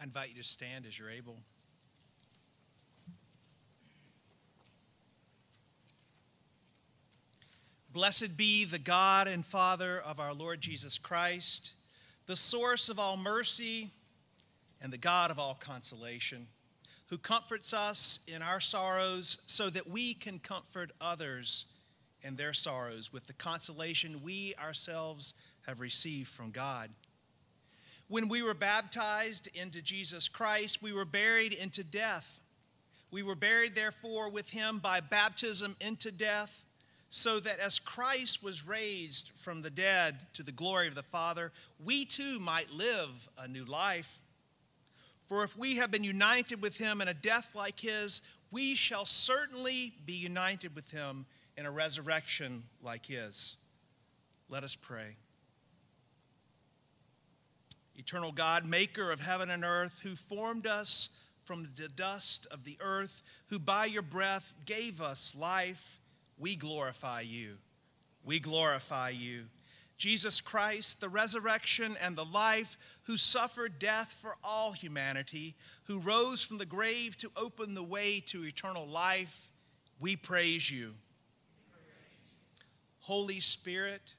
I invite you to stand as you're able. Blessed be the God and Father of our Lord Jesus Christ, the source of all mercy and the God of all consolation, who comforts us in our sorrows so that we can comfort others in their sorrows with the consolation we ourselves have received from God. When we were baptized into Jesus Christ, we were buried into death. We were buried, therefore, with him by baptism into death so that as Christ was raised from the dead to the glory of the Father, we too might live a new life. For if we have been united with him in a death like his, we shall certainly be united with him in a resurrection like his. Let us pray. Eternal God, maker of heaven and earth, who formed us from the dust of the earth, who by your breath gave us life we glorify you. We glorify you. Jesus Christ, the resurrection and the life, who suffered death for all humanity, who rose from the grave to open the way to eternal life, we praise you. Holy Spirit,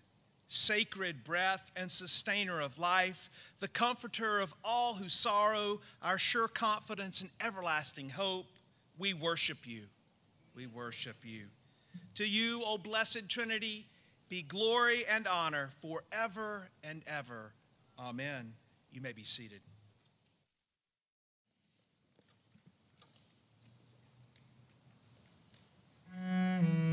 sacred breath and sustainer of life, the comforter of all who sorrow, our sure confidence and everlasting hope, we worship you. We worship you. To you, O blessed Trinity, be glory and honor forever and ever. Amen. You may be seated. Mm-hmm.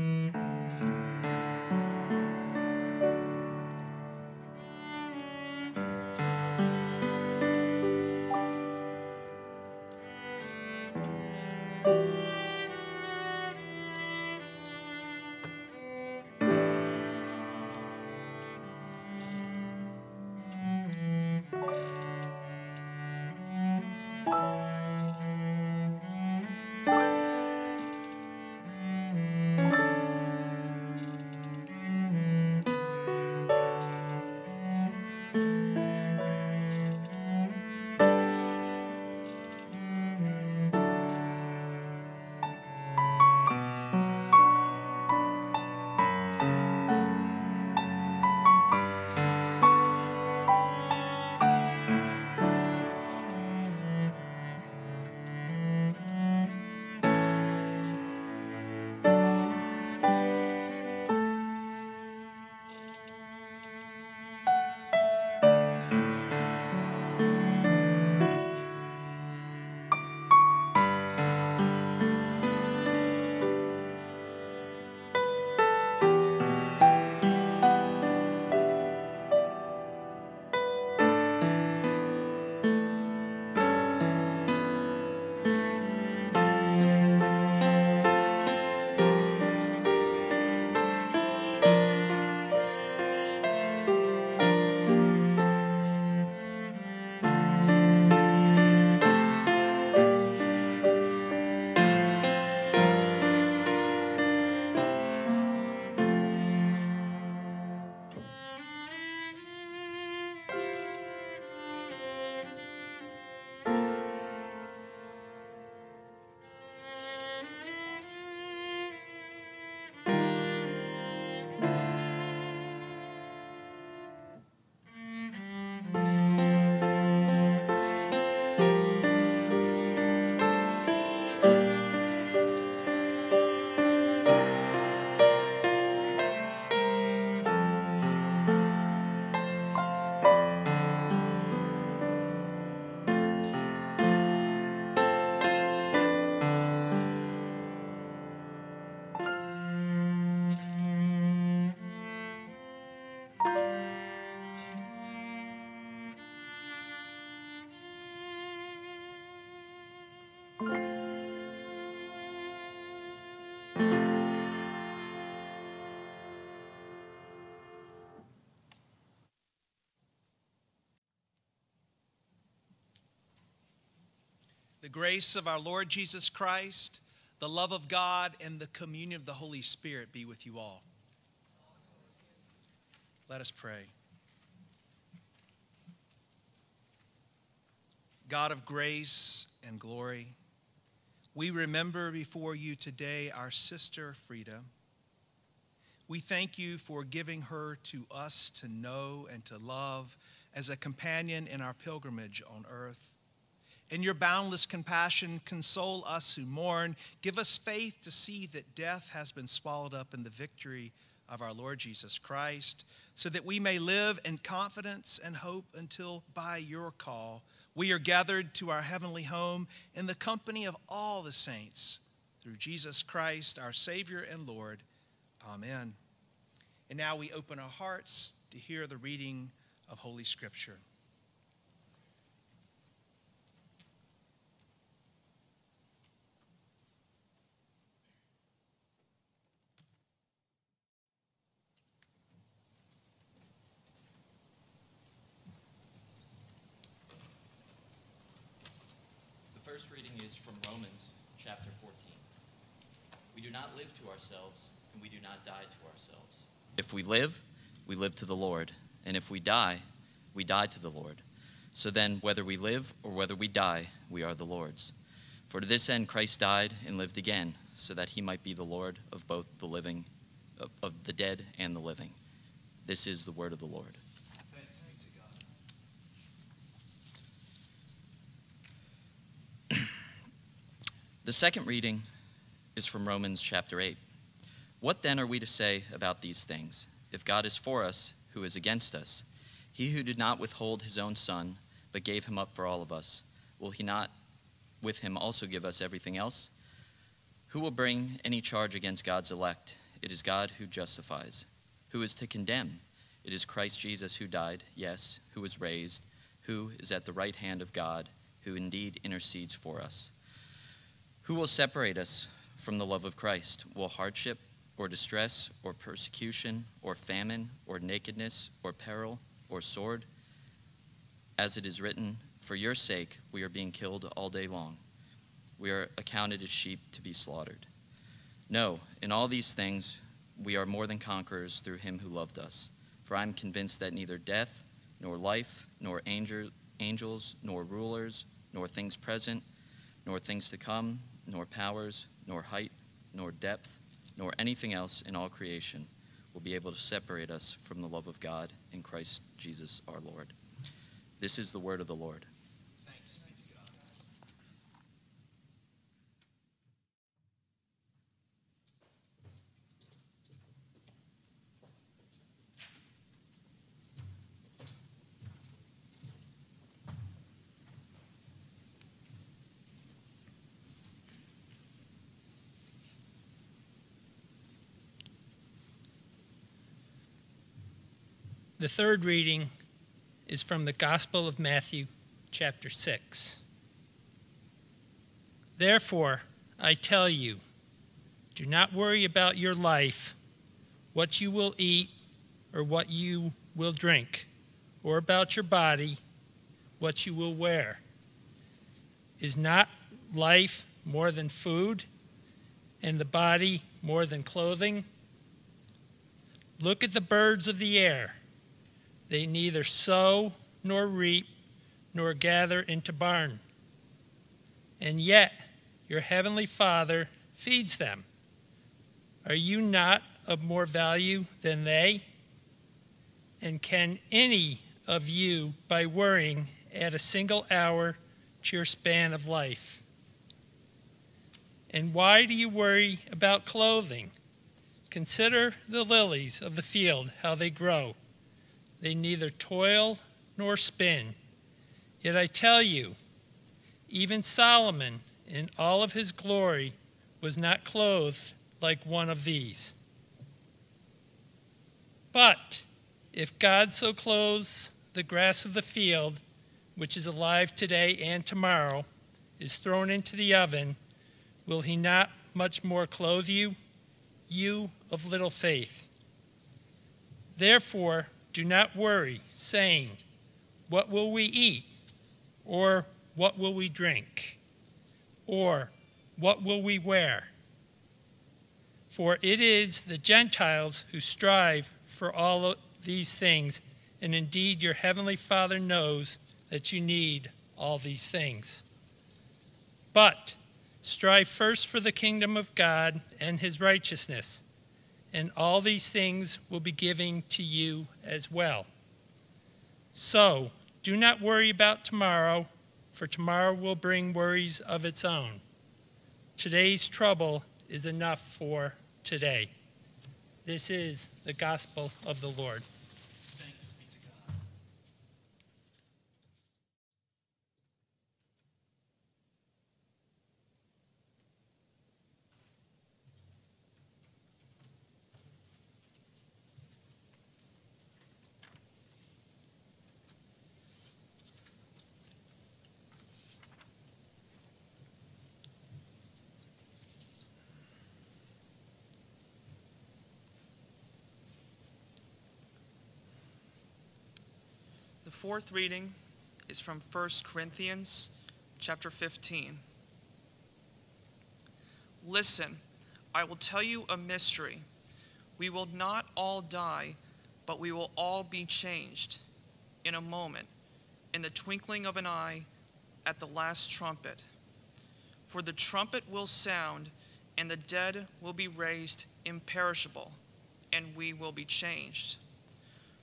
The grace of our Lord Jesus Christ, the love of God, and the communion of the Holy Spirit be with you all. Let us pray. God of grace and glory, we remember before you today our sister Freda. We thank you for giving her to us to know and to love as a companion in our pilgrimage on earth. In your boundless compassion, console us who mourn. Give us faith to see that death has been swallowed up in the victory of our Lord Jesus Christ, so that we may live in confidence and hope until by your call we are gathered to our heavenly home in the company of all the saints. Through Jesus Christ, our Savior and Lord. Amen. And now we open our hearts to hear the reading of Holy Scripture. first reading is from Romans chapter 14. We do not live to ourselves, and we do not die to ourselves. If we live, we live to the Lord, and if we die, we die to the Lord. So then, whether we live or whether we die, we are the Lord's. For to this end Christ died and lived again, so that he might be the Lord of both the living, of the dead and the living. This is the word of the Lord. The second reading is from Romans chapter 8. What then are we to say about these things? If God is for us, who is against us? He who did not withhold his own son, but gave him up for all of us, will he not with him also give us everything else? Who will bring any charge against God's elect? It is God who justifies. Who is to condemn? It is Christ Jesus who died, yes, who was raised, who is at the right hand of God, who indeed intercedes for us. Who will separate us from the love of Christ? Will hardship or distress or persecution or famine or nakedness or peril or sword? As it is written, For your sake we are being killed all day long. We are accounted as sheep to be slaughtered. No, in all these things we are more than conquerors through him who loved us. For I am convinced that neither death, nor life, nor angel, angels, nor rulers, nor things present, nor things to come, nor powers, nor height, nor depth, nor anything else in all creation will be able to separate us from the love of God in Christ Jesus our Lord. This is the word of the Lord. The third reading is from the Gospel of Matthew, chapter 6. Therefore, I tell you, do not worry about your life, what you will eat or what you will drink, or about your body, what you will wear. Is not life more than food, and the body more than clothing? Look at the birds of the air they neither sow nor reap nor gather into barn. And yet your heavenly Father feeds them. Are you not of more value than they? And can any of you, by worrying, add a single hour to your span of life? And why do you worry about clothing? Consider the lilies of the field, how they grow. They neither toil nor spin. Yet I tell you, even Solomon in all of his glory was not clothed like one of these. But if God so clothes the grass of the field, which is alive today and tomorrow, is thrown into the oven, will he not much more clothe you, you of little faith? Therefore, do not worry, saying, What will we eat? Or what will we drink? Or what will we wear? For it is the Gentiles who strive for all these things, and indeed your heavenly Father knows that you need all these things. But strive first for the kingdom of God and his righteousness, and all these things will be given to you as well. So do not worry about tomorrow, for tomorrow will bring worries of its own. Today's trouble is enough for today. This is the gospel of the Lord. Thanks be to God. The fourth reading is from 1 Corinthians chapter 15. Listen, I will tell you a mystery. We will not all die, but we will all be changed in a moment, in the twinkling of an eye, at the last trumpet. For the trumpet will sound, and the dead will be raised imperishable, and we will be changed.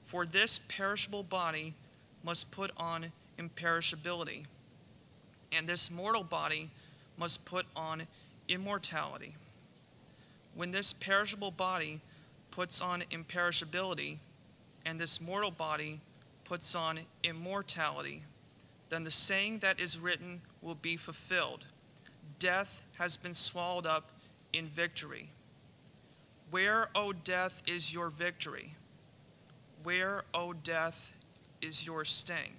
For this perishable body must put on imperishability, and this mortal body must put on immortality. When this perishable body puts on imperishability, and this mortal body puts on immortality, then the saying that is written will be fulfilled Death has been swallowed up in victory. Where, O death, is your victory? Where, O death, is your sting?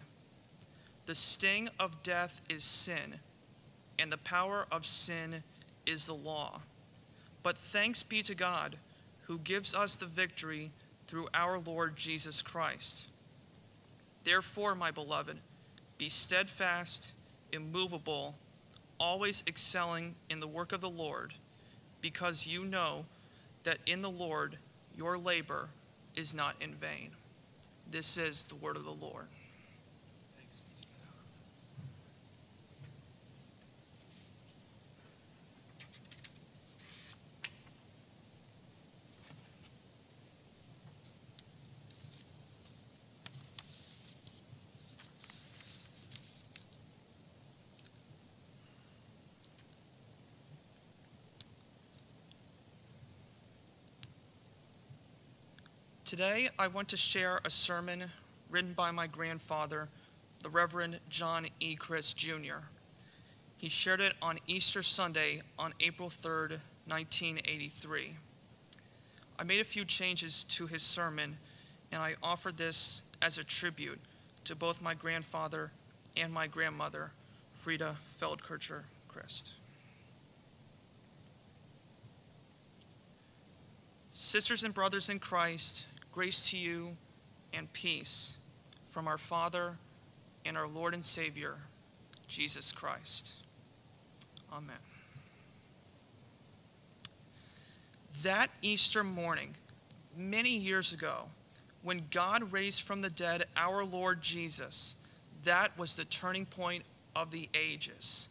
The sting of death is sin, and the power of sin is the law. But thanks be to God, who gives us the victory through our Lord Jesus Christ. Therefore, my beloved, be steadfast, immovable, always excelling in the work of the Lord, because you know that in the Lord your labor is not in vain. This is the word of the Lord. Today, I want to share a sermon written by my grandfather, the Reverend John E. Christ Jr. He shared it on Easter Sunday on April 3rd, 1983. I made a few changes to his sermon, and I offer this as a tribute to both my grandfather and my grandmother, Freda Feldkircher Christ. Sisters and brothers in Christ, grace to you and peace from our Father and our Lord and Savior, Jesus Christ. Amen. That Easter morning, many years ago, when God raised from the dead our Lord Jesus, that was the turning point of the ages.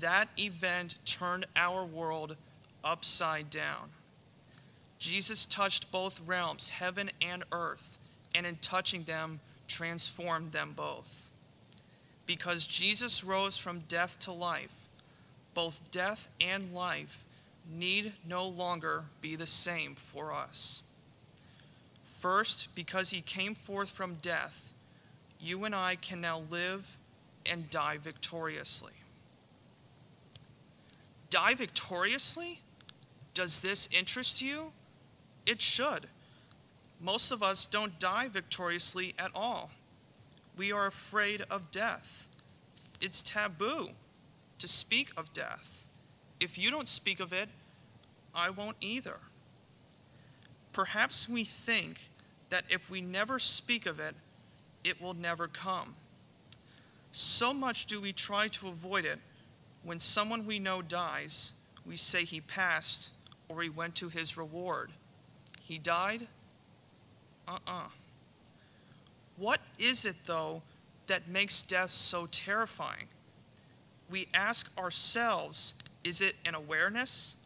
That event turned our world upside down. Jesus touched both realms, heaven and earth, and in touching them, transformed them both. Because Jesus rose from death to life, both death and life need no longer be the same for us. First, because he came forth from death, you and I can now live and die victoriously. Die victoriously? Does this interest you? It should. Most of us don't die victoriously at all. We are afraid of death. It's taboo to speak of death. If you don't speak of it, I won't either. Perhaps we think that if we never speak of it, it will never come. So much do we try to avoid it. When someone we know dies, we say he passed or he went to his reward. He died? Uh uh What is it, though, that makes death so terrifying? We ask ourselves is it an awareness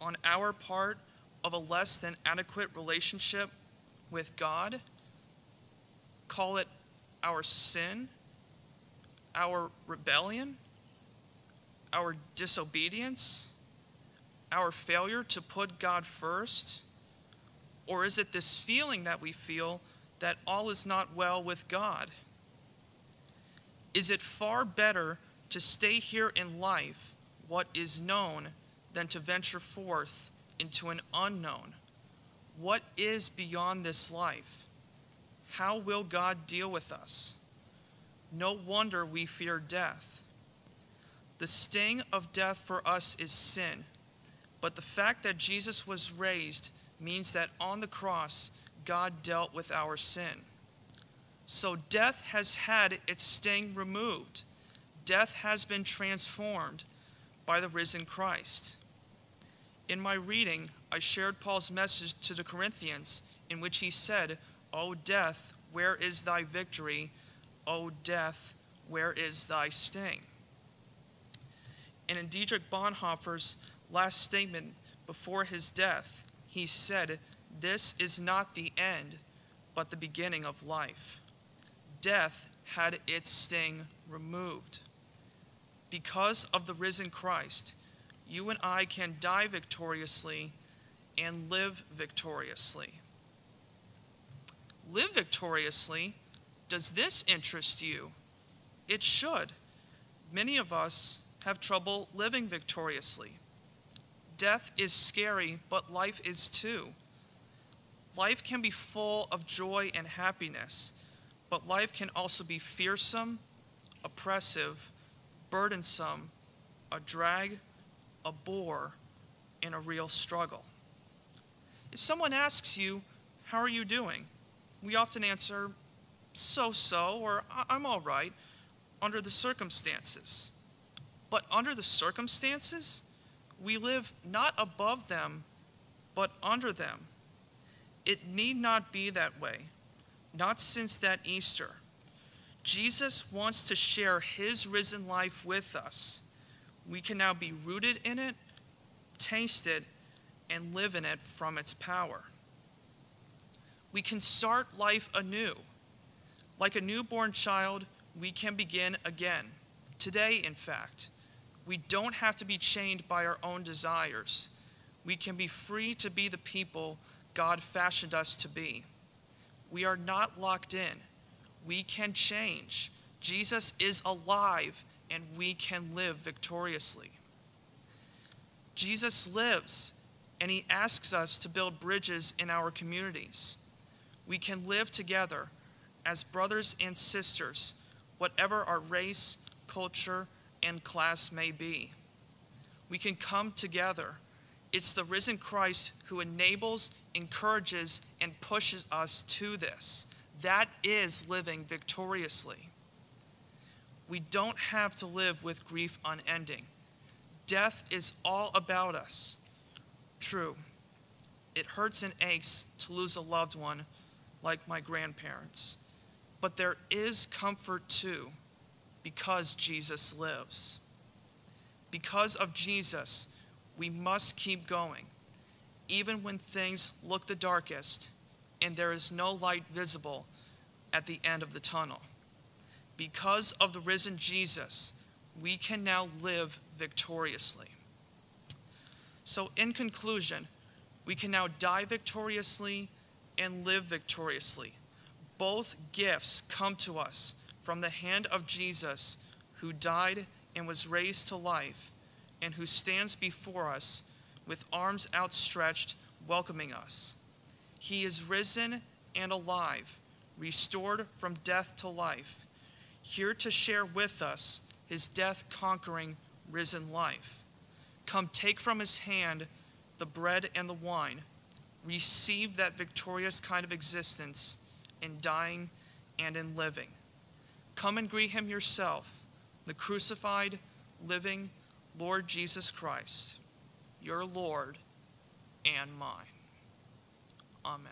on our part of a less than adequate relationship with God? Call it our sin, our rebellion, our disobedience, our failure to put God first? Or is it this feeling that we feel that all is not well with God? Is it far better to stay here in life what is known than to venture forth into an unknown? What is beyond this life? How will God deal with us? No wonder we fear death. The sting of death for us is sin, but the fact that Jesus was raised means that on the cross, God dealt with our sin. So death has had its sting removed. Death has been transformed by the risen Christ. In my reading, I shared Paul's message to the Corinthians, in which he said, O death, where is thy victory? O death, where is thy sting? And in Dietrich Bonhoeffer's last statement before his death, he said, This is not the end, but the beginning of life. Death had its sting removed. Because of the risen Christ, you and I can die victoriously and live victoriously. Live victoriously. Does this interest you? It should. Many of us have trouble living victoriously. Death is scary, but life is too. Life can be full of joy and happiness, but life can also be fearsome, oppressive, burdensome, a drag, a bore, and a real struggle. If someone asks you, How are you doing? we often answer, So so, or I'm all right, under the circumstances. But under the circumstances, we live not above them, but under them. It need not be that way, not since that Easter. Jesus wants to share his risen life with us. We can now be rooted in it, taste it, and live in it from its power. We can start life anew. Like a newborn child, we can begin again. Today, in fact, we don't have to be chained by our own desires. We can be free to be the people God fashioned us to be. We are not locked in. We can change. Jesus is alive and we can live victoriously. Jesus lives and he asks us to build bridges in our communities. We can live together as brothers and sisters, whatever our race, culture, and class may be. We can come together. It's the risen Christ who enables, encourages, and pushes us to this. That is living victoriously. We don't have to live with grief unending. Death is all about us. True, it hurts and aches to lose a loved one like my grandparents. But there is comfort too because Jesus lives. Because of Jesus, we must keep going, even when things look the darkest and there is no light visible at the end of the tunnel. Because of the risen Jesus, we can now live victoriously. So, in conclusion, we can now die victoriously and live victoriously. Both gifts come to us from the hand of Jesus, who died and was raised to life, and who stands before us with arms outstretched, welcoming us. He is risen and alive, restored from death to life, here to share with us his death conquering risen life. Come take from his hand the bread and the wine. Receive that victorious kind of existence in dying and in living. Come and greet him yourself, the crucified, living Lord Jesus Christ, your Lord and mine. Amen.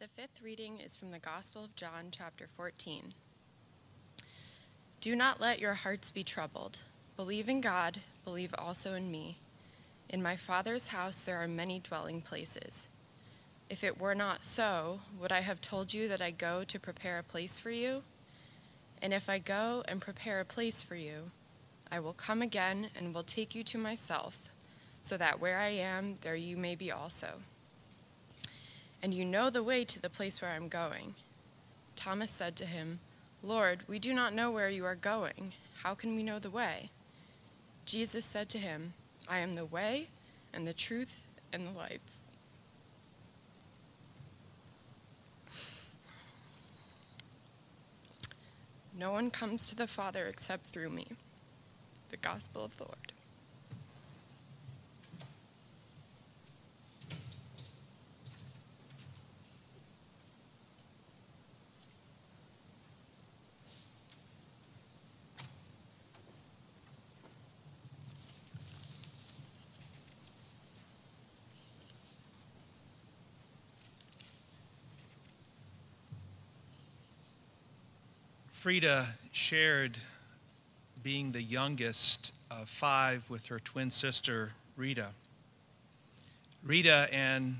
The fifth reading is from the Gospel of John, chapter 14. Do not let your hearts be troubled. Believe in God, believe also in me. In my Father's house there are many dwelling places. If it were not so, would I have told you that I go to prepare a place for you? And if I go and prepare a place for you, I will come again and will take you to myself, so that where I am, there you may be also and you know the way to the place where I'm going. Thomas said to him, Lord, we do not know where you are going. How can we know the way? Jesus said to him, I am the way, and the truth, and the life. No one comes to the Father except through me. The Gospel of the Lord. Freda shared being the youngest of five with her twin sister, Rita. Rita and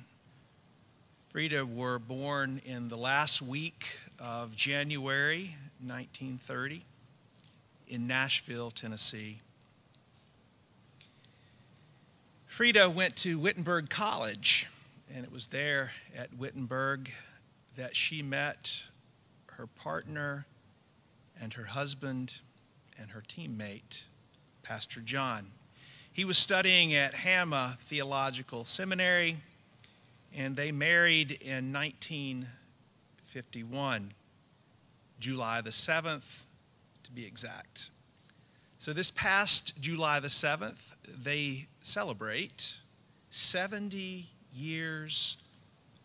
Freda were born in the last week of January 1930 in Nashville, Tennessee. Freda went to Wittenberg College, and it was there at Wittenberg that she met her partner and her husband and her teammate, Pastor John. He was studying at Hamma Theological Seminary, and they married in 1951, July the 7th, to be exact. So, this past July the 7th, they celebrate 70 years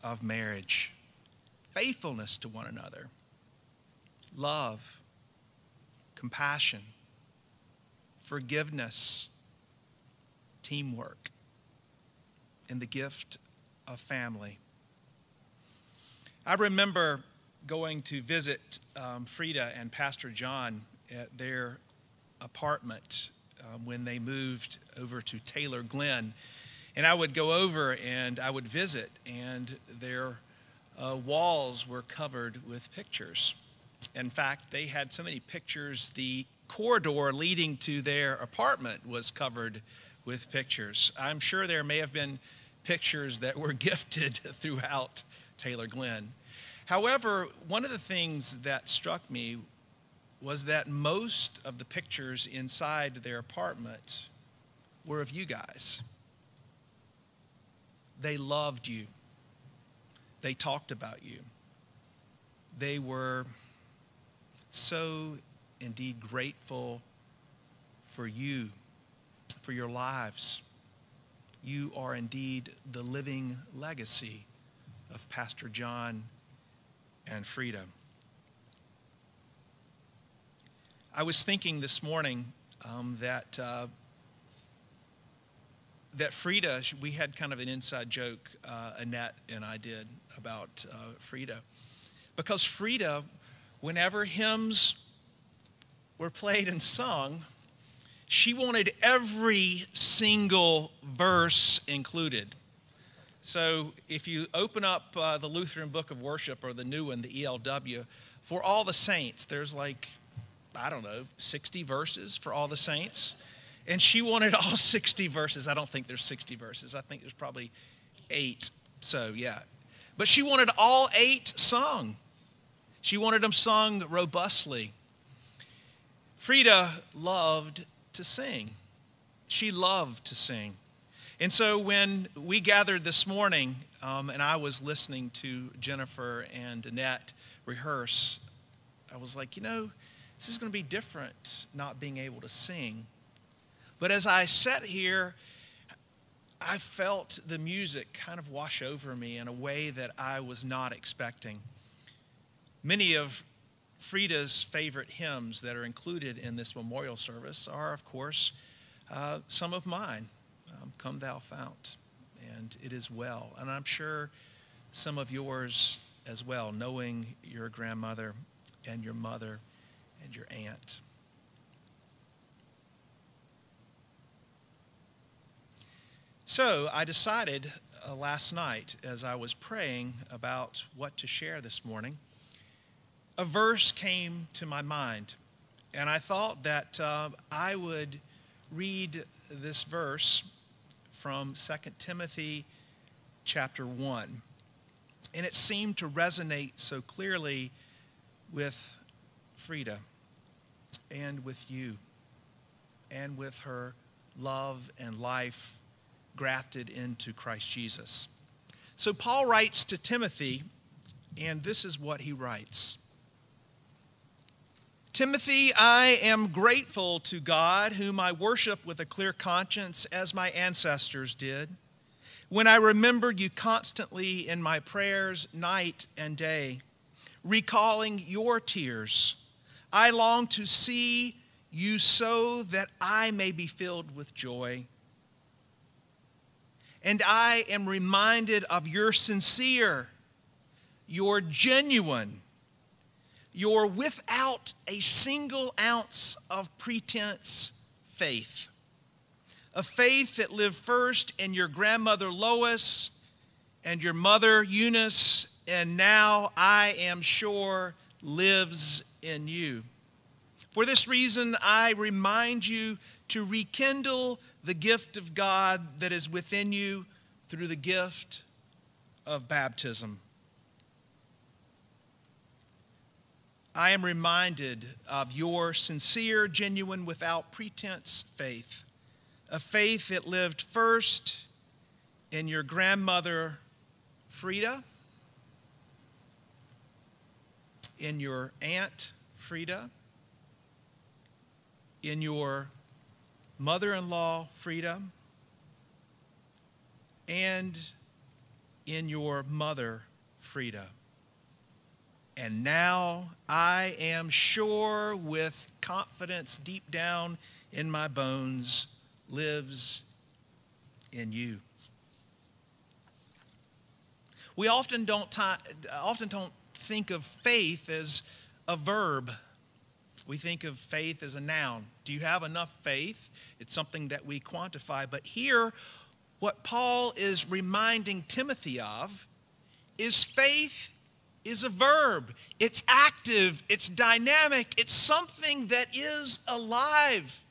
of marriage, faithfulness to one another, love, compassion, forgiveness, teamwork, and the gift of family. I remember going to visit um, Freda and Pastor John at their apartment um, when they moved over to Taylor Glen. And I would go over and I would visit, and their uh, walls were covered with pictures. In fact, they had so many pictures, the corridor leading to their apartment was covered with pictures. I'm sure there may have been pictures that were gifted throughout Taylor Glen. However, one of the things that struck me was that most of the pictures inside their apartment were of you guys. They loved you, they talked about you, they were so indeed grateful for you, for your lives. You are indeed the living legacy of Pastor John and Freda. I was thinking this morning um, that uh, that Freda, we had kind of an inside joke, uh, Annette and I did about uh, Freda, because Freda whenever hymns were played and sung, she wanted every single verse included. So if you open up uh, the Lutheran Book of Worship or the new one, the ELW, for all the saints, there's like, I don't know, 60 verses for all the saints. And she wanted all 60 verses. I don't think there's 60 verses, I think there's probably eight. So, yeah. But she wanted all eight sung. She wanted them sung robustly. Freda loved to sing. She loved to sing. And so when we gathered this morning um, and I was listening to Jennifer and Annette rehearse, I was like, you know, this is going to be different not being able to sing. But as I sat here, I felt the music kind of wash over me in a way that I was not expecting. Many of Freda's favorite hymns that are included in this memorial service are, of course, uh, some of mine. Um, Come Thou Fount, and It Is Well. And I'm sure some of yours as well, knowing your grandmother and your mother and your aunt. So I decided uh, last night as I was praying about what to share this morning, a verse came to my mind. And I thought that uh, I would read this verse from 2 Timothy chapter 1. And it seemed to resonate so clearly with Freda and with you and with her love and life grafted into Christ Jesus. So Paul writes to Timothy, and this is what he writes. Timothy, I am grateful to God, whom I worship with a clear conscience, as my ancestors did. When I remember you constantly in my prayers, night and day, recalling your tears, I long to see you so that I may be filled with joy. And I am reminded of your sincere, your genuine, your without a single ounce of pretense faith. A faith that lived first in your grandmother Lois and your mother Eunice, and now I am sure lives in you. For this reason, I remind you to rekindle the gift of God that is within you through the gift of baptism. I am reminded of your sincere, genuine, without pretense faith, a faith that lived first in your grandmother Freda, in your aunt Freda, in your mother in law, Freda, and in your mother, Freda. And now I am sure with confidence deep down in my bones lives in you. We often don't, t- often don't think of faith as a verb. We think of faith as a noun. Do you have enough faith? It's something that we quantify. But here, what Paul is reminding Timothy of is faith is a verb. It's active, it's dynamic, it's something that is alive.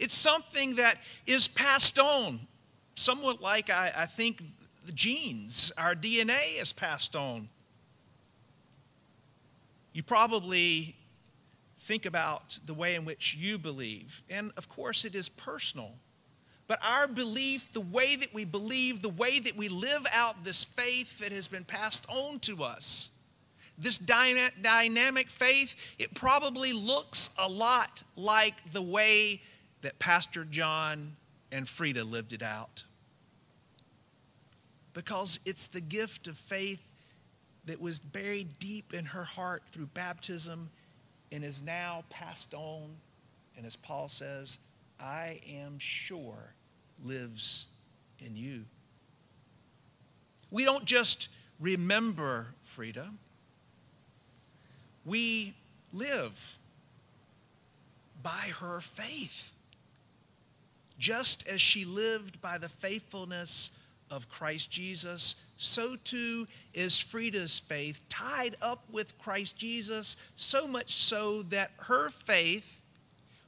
It's something that is passed on, somewhat like I, I think the genes, our DNA is passed on. You probably think about the way in which you believe. And of course, it is personal. But our belief, the way that we believe, the way that we live out this faith that has been passed on to us, this dyna- dynamic faith, it probably looks a lot like the way that Pastor John and Freda lived it out. Because it's the gift of faith that was buried deep in her heart through baptism and is now passed on, and as Paul says, I am sure lives in you. We don't just remember Freda, we live by her faith. Just as she lived by the faithfulness of Christ Jesus, so too is Freda's faith tied up with Christ Jesus, so much so that her faith,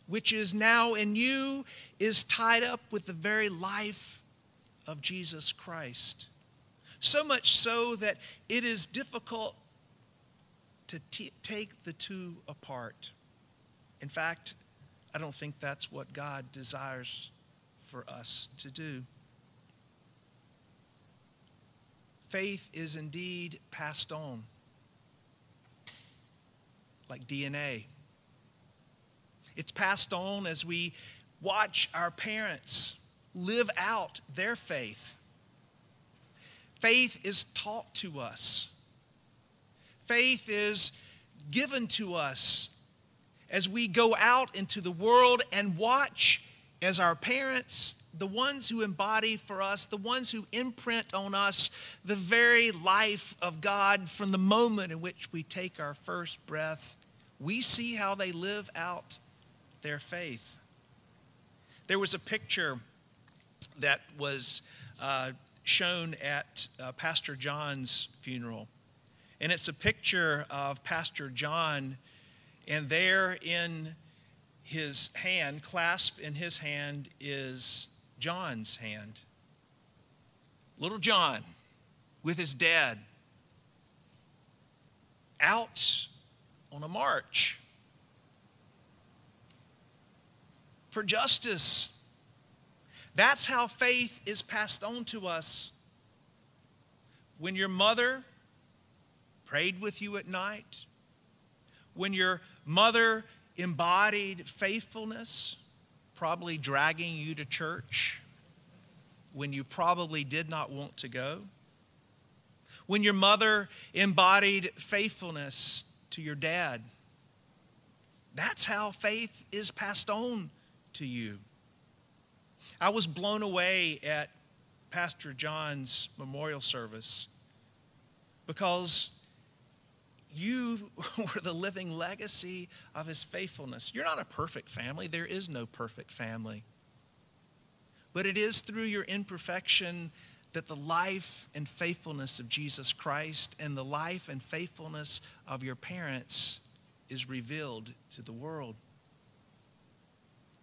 which is now in you, is tied up with the very life of Jesus Christ. So much so that it is difficult to t- take the two apart. In fact, I don't think that's what God desires for us to do. faith is indeed passed on, like DNA. It's passed on as we watch our parents live out their faith. Faith is taught to us. Faith is given to us as we go out into the world and watch as our parents, the ones who embody for us, the ones who imprint on us the very life of God from the moment in which we take our first breath, we see how they live out their faith. There was a picture that was uh, shown at uh, Pastor John's funeral. And it's a picture of Pastor John, and there in his hand, clasped in his hand, is John's hand. Little John with his dad out on a march for justice. That's how faith is passed on to us. When your mother prayed with you at night, when your mother embodied faithfulness, probably dragging you to church when you probably did not want to go, when your mother embodied faithfulness to your dad. That's how faith is passed on to you. I was blown away at Pastor John's memorial service because you were the living legacy of his faithfulness. You're not a perfect family, there is no perfect family. But it is through your imperfection that the life and faithfulness of Jesus Christ and the life and faithfulness of your parents is revealed to the world.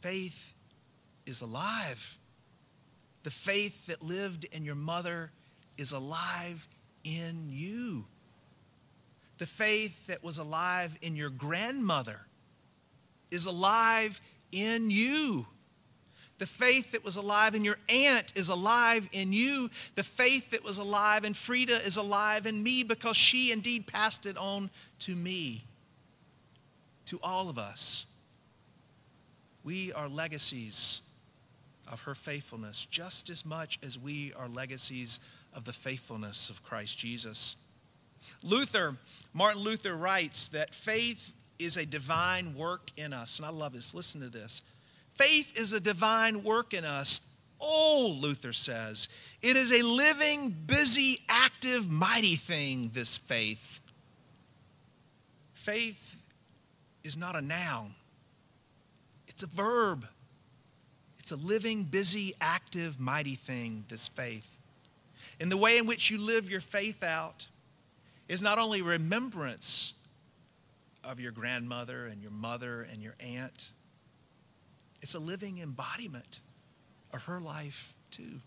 Faith is alive. The faith that lived in your mother is alive in you. The faith that was alive in your grandmother is alive in you. The faith that was alive in your aunt is alive in you. The faith that was alive in Freda is alive in me because she indeed passed it on to me, to all of us. We are legacies of her faithfulness just as much as we are legacies of the faithfulness of Christ Jesus. Luther, Martin Luther writes that faith is a divine work in us. And I love this. Listen to this. Faith is a divine work in us. Oh, Luther says, it is a living, busy, active, mighty thing, this faith. Faith is not a noun, it's a verb. It's a living, busy, active, mighty thing, this faith. And the way in which you live your faith out is not only remembrance of your grandmother and your mother and your aunt, it's a living embodiment of her life, too.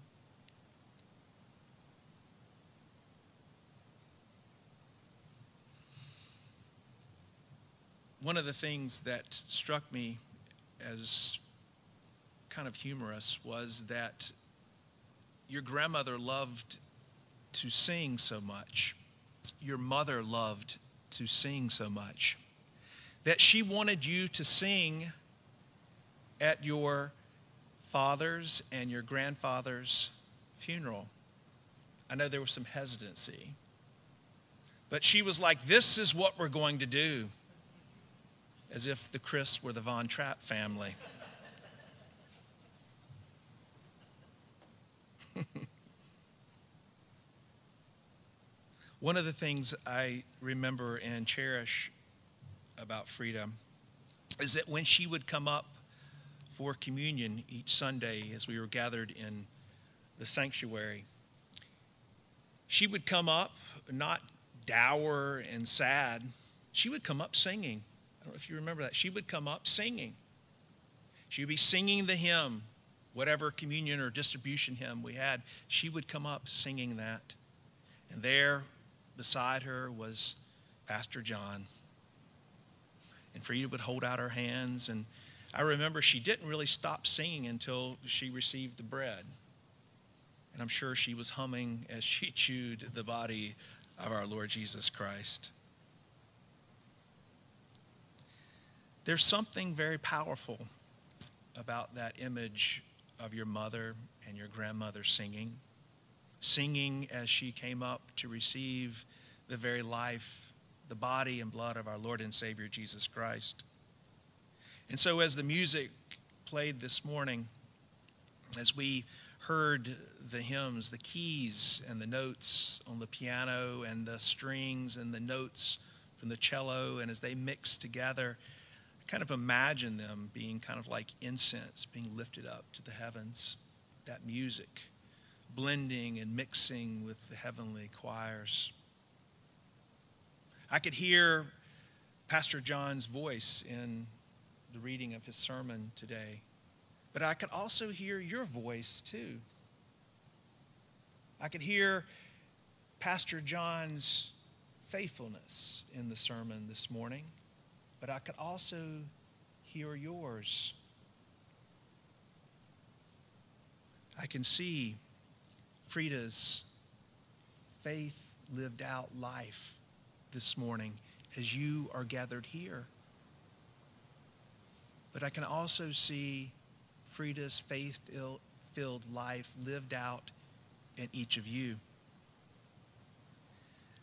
One of the things that struck me as kind of humorous was that your grandmother loved to sing so much. Your mother loved to sing so much that she wanted you to sing at your father's and your grandfather's funeral. I know there was some hesitancy, but she was like, This is what we're going to do, as if the Chris were the Von Trapp family. One of the things I remember and cherish about Freda is that when she would come up for communion each Sunday as we were gathered in the sanctuary, she would come up not dour and sad. She would come up singing. I don't know if you remember that. She would come up singing. She would be singing the hymn whatever communion or distribution hymn we had, she would come up singing that. And there beside her was Pastor John. And Freda would hold out her hands. And I remember she didn't really stop singing until she received the bread. And I'm sure she was humming as she chewed the body of our Lord Jesus Christ. There's something very powerful about that image of your mother and your grandmother singing, singing as she came up to receive the very life, the body and blood of our Lord and Savior Jesus Christ. And so, as the music played this morning, as we heard the hymns, the keys and the notes on the piano and the strings and the notes from the cello, and as they mixed together, kind of imagine them being kind of like incense being lifted up to the heavens, that music blending and mixing with the heavenly choirs. I could hear Pastor John's voice in the reading of his sermon today, but I could also hear your voice too. I could hear Pastor John's faithfulness in the sermon this morning, but I could also hear yours. I can see Freda's faith lived out life this morning as you are gathered here. But I can also see Freda's faith filled life lived out in each of you.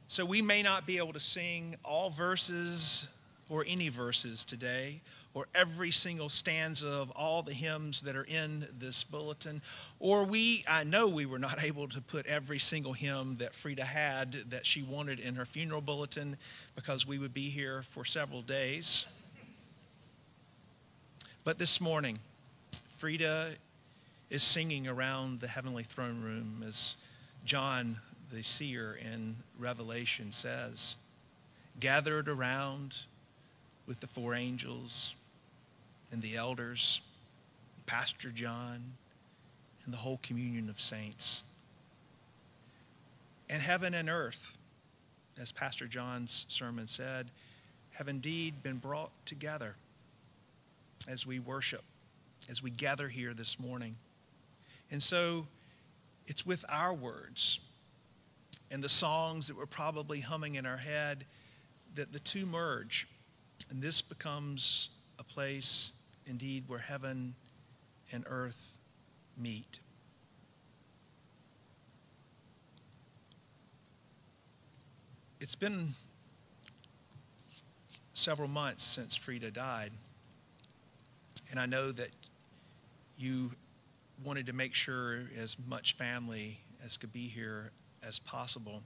So we may not be able to sing all verses or any verses today, or every single stanza of all the hymns that are in this bulletin. Or we, I know we were not able to put every single hymn that Freda had that she wanted in her funeral bulletin because we would be here for several days. But this morning, Freda is singing around the heavenly throne room as John the seer in Revelation says, gathered around with the four angels and the elders, Pastor John, and the whole communion of saints. And heaven and earth, as Pastor John's sermon said, have indeed been brought together as we worship, as we gather here this morning. And so it's with our words and the songs that we're probably humming in our head that the two merge. And this becomes a place indeed where heaven and earth meet. It's been several months since Freda died. And I know that you wanted to make sure as much family as could be here as possible.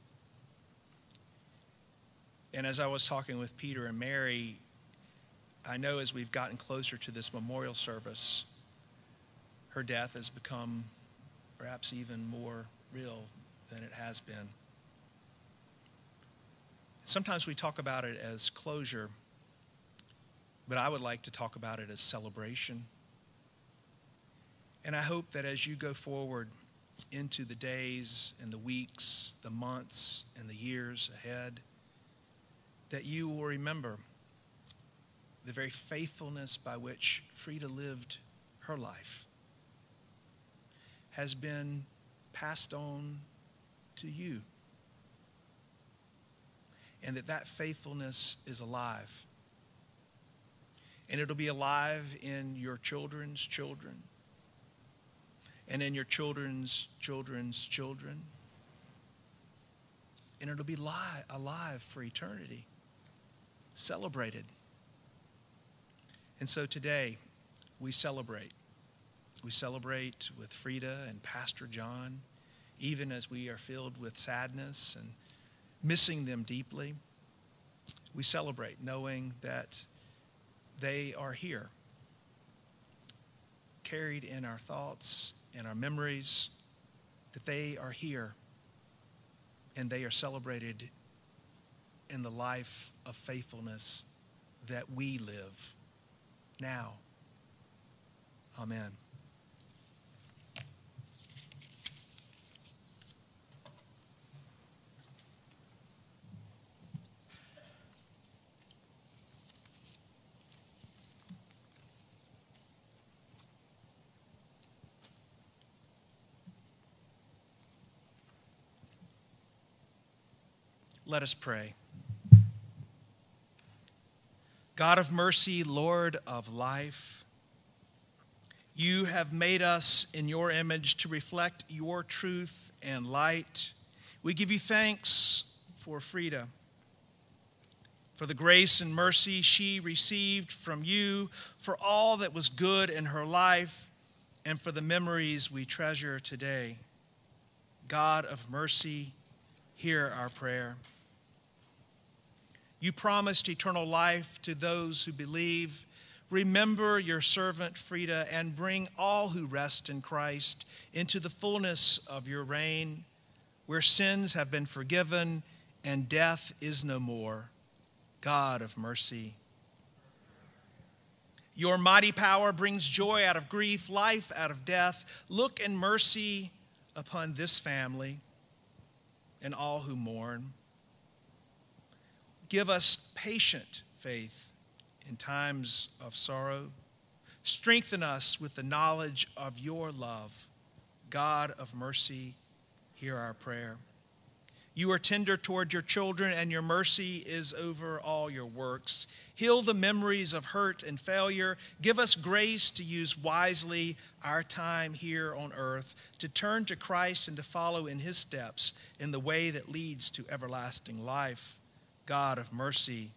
And as I was talking with Peter and Mary, I know as we've gotten closer to this memorial service, her death has become perhaps even more real than it has been. Sometimes we talk about it as closure, but I would like to talk about it as celebration. And I hope that as you go forward into the days and the weeks, the months and the years ahead, that you will remember the very faithfulness by which Freda lived her life has been passed on to you. And that that faithfulness is alive. And it'll be alive in your children's children and in your children's children's children. And it'll be li- alive for eternity, celebrated. And so today, we celebrate. We celebrate with Freda and Pastor John, even as we are filled with sadness and missing them deeply. We celebrate knowing that they are here, carried in our thoughts, in our memories, that they are here and they are celebrated in the life of faithfulness that we live now. Amen. Let us pray. God of mercy, Lord of life, you have made us in your image to reflect your truth and light. We give you thanks for Freda, for the grace and mercy she received from you, for all that was good in her life, and for the memories we treasure today. God of mercy, hear our prayer. You promised eternal life to those who believe. Remember your servant Freda and bring all who rest in Christ into the fullness of your reign, where sins have been forgiven and death is no more. God of mercy. Your mighty power brings joy out of grief, life out of death. Look in mercy upon this family and all who mourn. Give us patient faith in times of sorrow. Strengthen us with the knowledge of your love. God of mercy, hear our prayer. You are tender toward your children, and your mercy is over all your works. Heal the memories of hurt and failure. Give us grace to use wisely our time here on earth, to turn to Christ and to follow in his steps in the way that leads to everlasting life. God of mercy,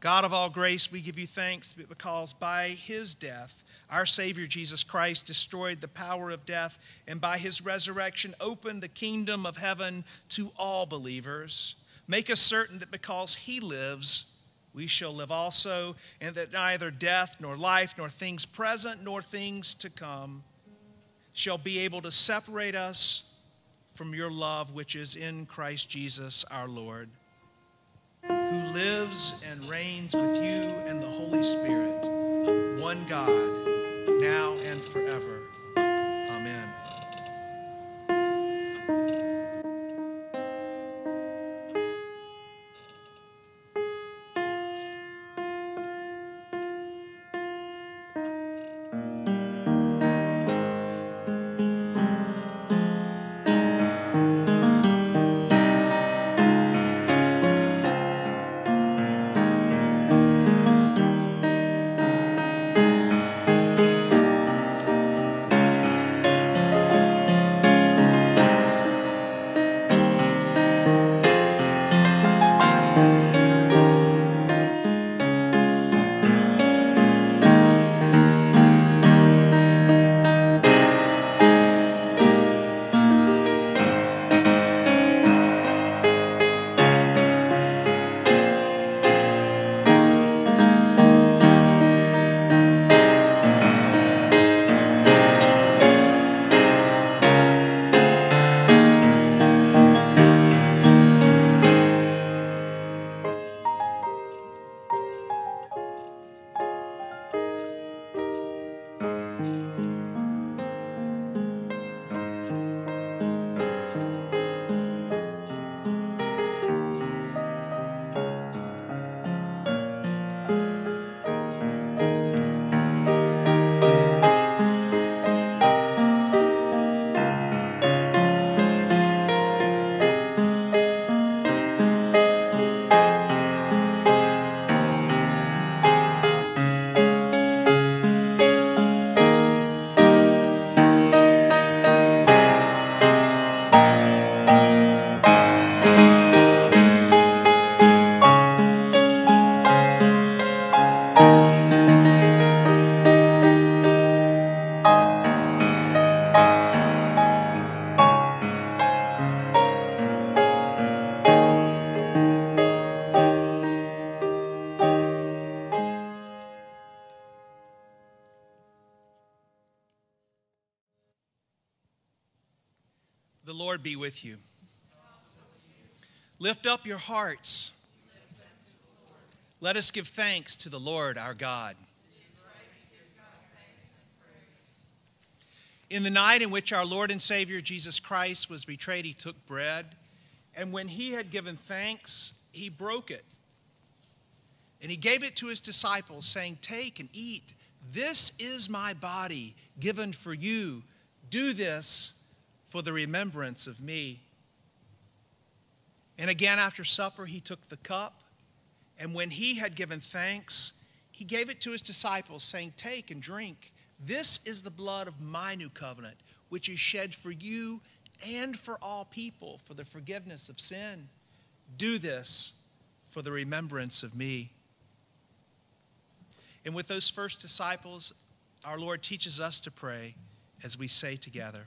God of all grace, we give you thanks because by his death, our Savior Jesus Christ destroyed the power of death and by his resurrection opened the kingdom of heaven to all believers. Make us certain that because he lives, we shall live also, and that neither death, nor life, nor things present, nor things to come shall be able to separate us from your love, which is in Christ Jesus our Lord who lives and reigns with you and the Holy Spirit, one God, now and forever. Be with you. Lift up your hearts. Let us give thanks to the Lord our God. In the night in which our Lord and Savior Jesus Christ was betrayed, he took bread, and when he had given thanks, he broke it. And he gave it to his disciples, saying, Take and eat. This is my body given for you. Do this for the remembrance of me. And again, after supper, he took the cup, and when he had given thanks, he gave it to his disciples, saying, Take and drink. This is the blood of my new covenant, which is shed for you and for all people for the forgiveness of sin. Do this for the remembrance of me. And with those first disciples, our Lord teaches us to pray as we say together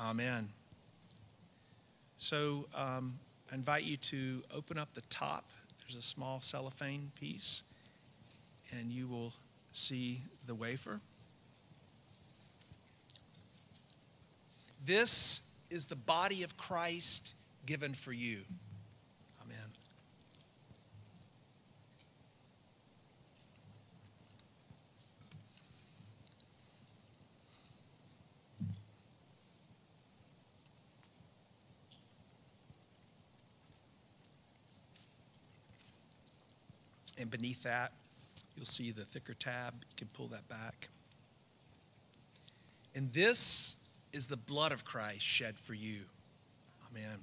Amen. So um, I invite you to open up the top. There's a small cellophane piece, and you will see the wafer. This is the body of Christ given for you. Amen. And beneath that, you'll see the thicker tab. You can pull that back. And this is the blood of Christ shed for you. Amen.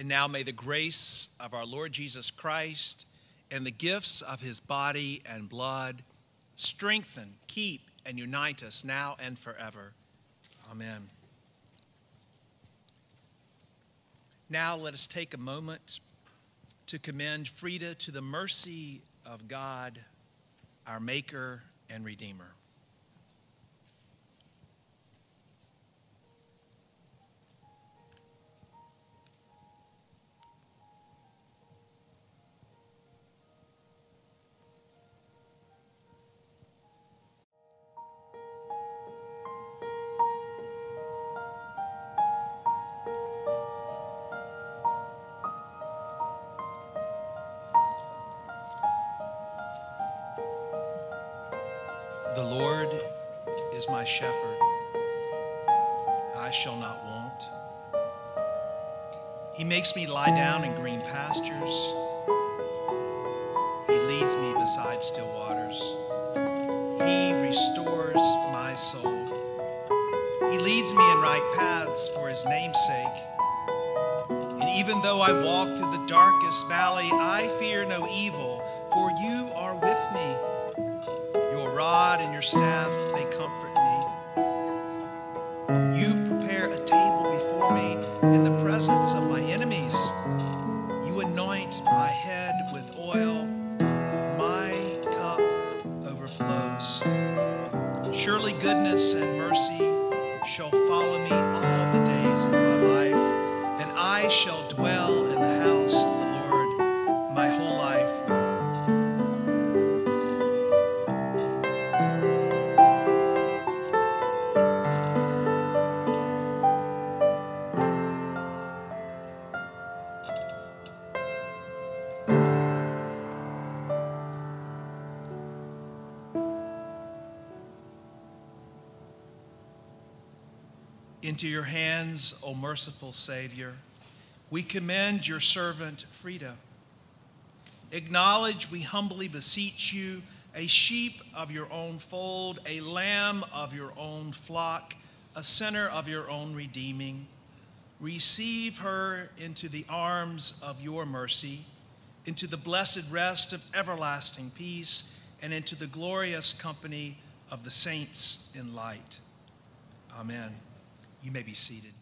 And now may the grace of our Lord Jesus Christ and the gifts of his body and blood strengthen, keep, and unite us now and forever. Amen. Now let us take a moment to commend Freda to the mercy of God, our Maker and Redeemer. Even though I walk through the darkest valley, I fear no evil, for you are with me Your rod and your staff, they comfort me. You prepare a table before me in the presence of my enemies. You anoint my head with oil. My cup overflows. Surely goodness and mercy shall follow me all the days of my life, and I shall Into your hands, O merciful Savior, we commend your servant Freda. Acknowledge, we humbly beseech you, a sheep of your own fold, a lamb of your own flock, a sinner of your own redeeming. Receive her into the arms of your mercy, into the blessed rest of everlasting peace, and into the glorious company of the saints in light. Amen. You may be seated.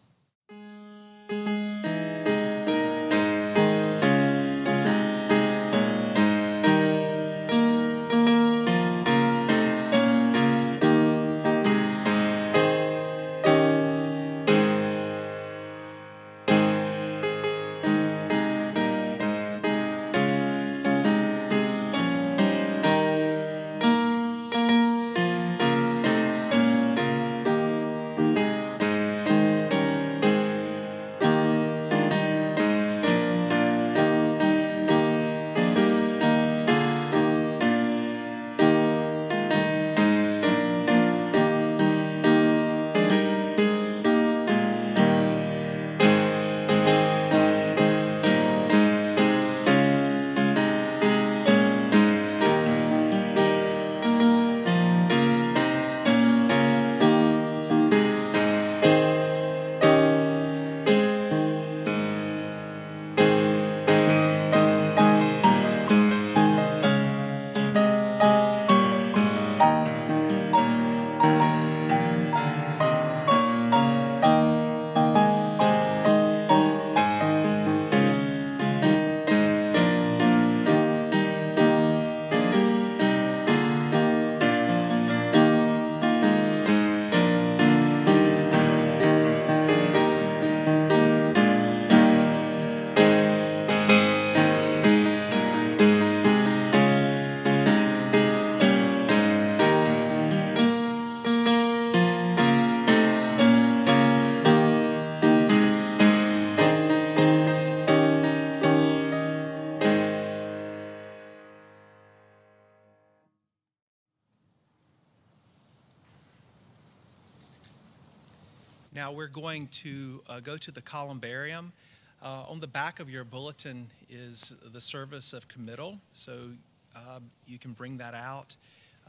Now we're going to uh, go to the columbarium. Uh, on the back of your bulletin is the service of committal, so uh, you can bring that out.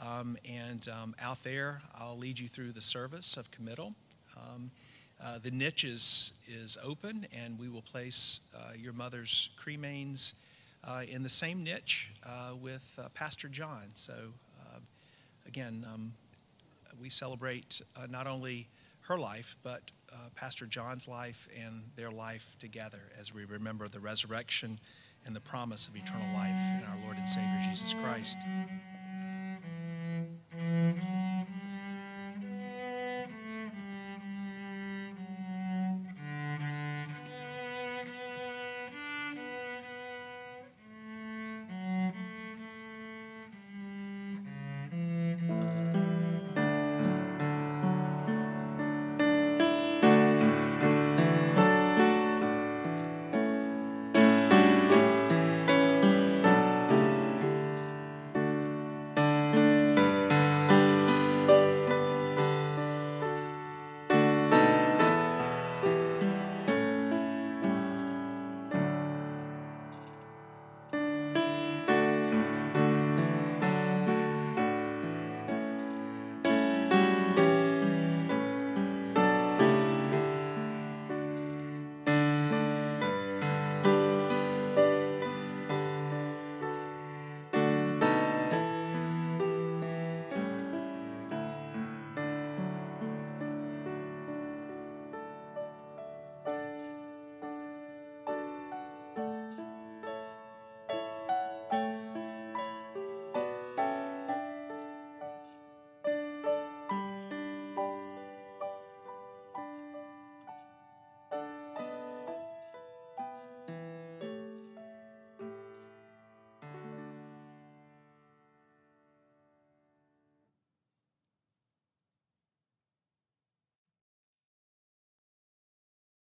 Um, and um, out there, I'll lead you through the service of committal. Um, uh, the niche is, is open, and we will place uh, your mother's cremains uh, in the same niche uh, with uh, Pastor John. So, uh, again, um, we celebrate uh, not only her life, but uh, Pastor John's life and their life together as we remember the resurrection and the promise of eternal life in our Lord and Savior Jesus Christ.